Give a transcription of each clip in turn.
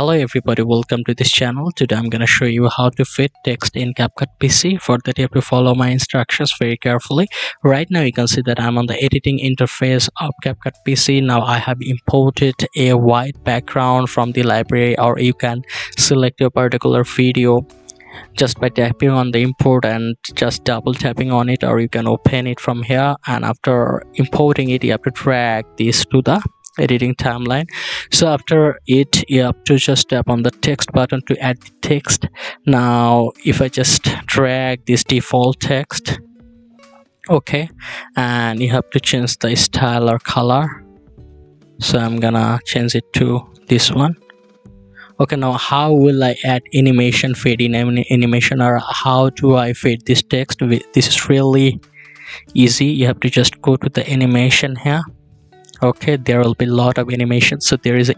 hello everybody. Welcome to this channel. Today i'm going to show you how to fit text in CapCut PC for that you have to follow my instructions very carefully. Right now you can see that i'm on the editing interface of CapCut PC now i have imported a white background from the library or you can select your particular video just by tapping on the import and just double tapping on it or you can open it from here. And after importing it you have to drag this to the editing timeline. So after it you have to just tap on the text button to add the text. Now if i just drag this default text okay and you have to change the style or color. So i'm gonna change it to this one. Okay now how will i add animation fade in animation or how do i fade this text? This is really easy. You have to just go to the animation here okay there will be a lot of animation. So there is a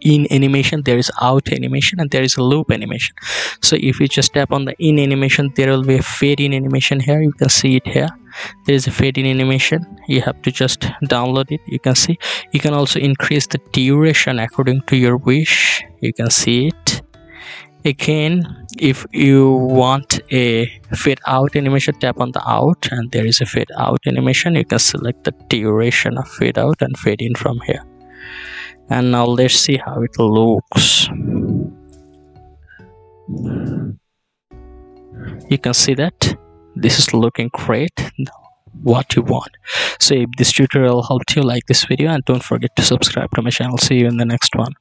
in animation there is out animation and there is a loop animation. So if you just tap on the in animation there will be a fade in animation here. You can see it here. There is a fade in animation. You have to just download it. You can see. You can also increase the duration according to your wish. You can see it again if you want a fade out animation tap on the out and there is a fade out animation. You can select the duration of fade out and fade in from here. And now let's see how it looks. You can see that this is looking great. What you want. So if this tutorial helped you like this video and don't forget to subscribe to my channel. See you in the next one